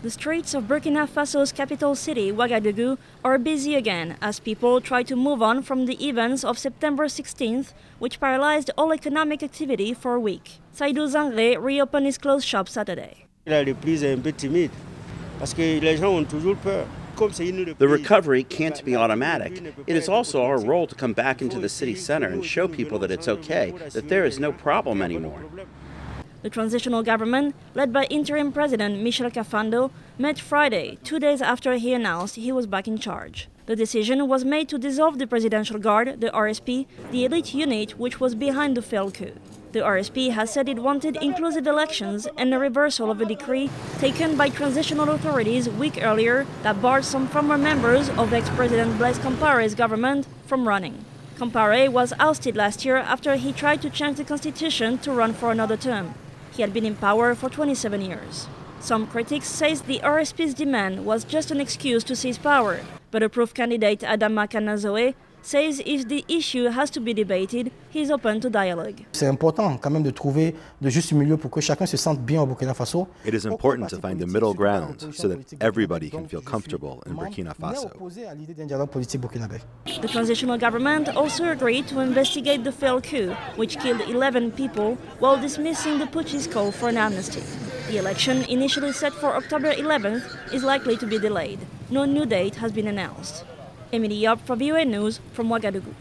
The streets of Burkina Faso's capital city, Ouagadougou, are busy again as people try to move on from the events of September 16th, which paralyzed all economic activity for a week. Saïdou Zangre reopened his closed shop Saturday. La reprise est un peu timide parce que les gens ont toujours peur. The recovery can't be automatic. It is also our role to come back into the city center and show people that it's okay, that there is no problem anymore. The transitional government, led by interim president Michel Kafando, met Friday, two days after he announced he was back in charge. The decision was made to dissolve the Presidential Guard, the RSP, the elite unit which was behind the failed coup. The RSP has said it wanted inclusive elections and a reversal of a decree taken by transitional authorities a week earlier that barred some former members of ex-President Blaise Compaoré's government from running. Compaoré was ousted last year after he tried to change the constitution to run for another term. He had been in power for 27 years. Some critics say the RSP's demand was just an excuse to seize power, but approved candidate Adama Kanazoe says if the issue has to be debated, he is open to dialogue. C'est important quand même de trouver le juste milieu pour que chacun se sente bien au Burkina Faso. It is important to find the middle ground so that everybody can feel comfortable in Burkina Faso. The transitional government also agreed to investigate the failed coup, which killed 11 people, while dismissing the putschist call for an amnesty. The election, initially set for October 11th, is likely to be delayed. No new date has been announced. Emilie Iob for VOA News from Ouagadougou.